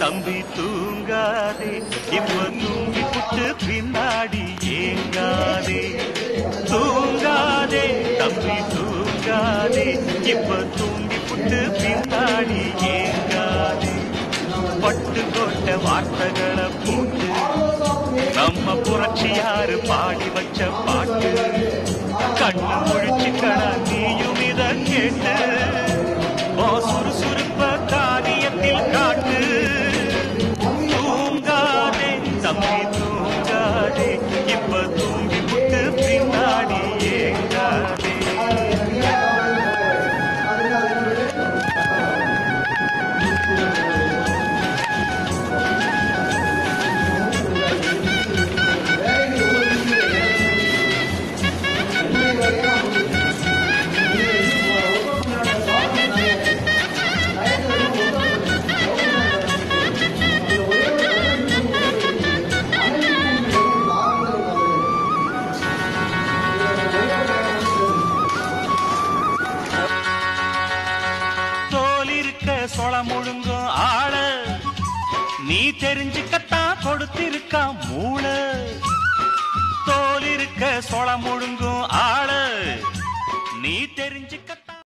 தம்பி தூங்காதே இப்ப தூங்கி புட்டு பின்னாடி ஏங்காதே. தூங்காதே தம்பி தூங்காதே இப்ப தூங்கி புட்டு பின்னாடி ஏங்காதே. பட்டு கொண்ட வார்த்தைகளை போட்டு நம்ம புரட்சியாரு பாடி வச்ச பாட்டு? கண்ணு முழிச்சுக்கடா நீயும் இத கேட்டு. தூங்காதே இப்ப தூங்கி விட்டு சோளம் முழுங்கும் ஆள. நீ தெரிஞ்சுக்கத்தான் கொடுத்திருக்கா மூளை. தோல் இருக்க சோளம் முழுங்கும் ஆள.